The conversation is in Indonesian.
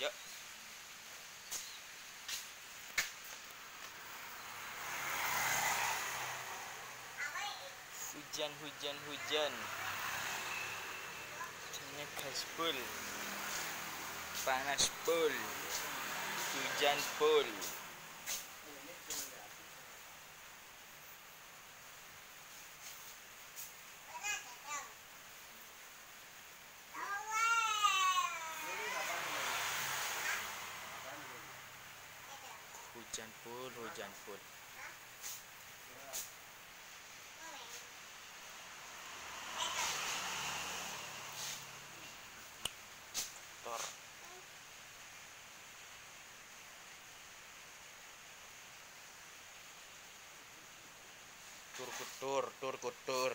Ya. Yuk. Hujan, hujan, hujan. Hujannya gas bol. Panas. Hujan. Hujan pul hujan pul tor tur kutur tur kutur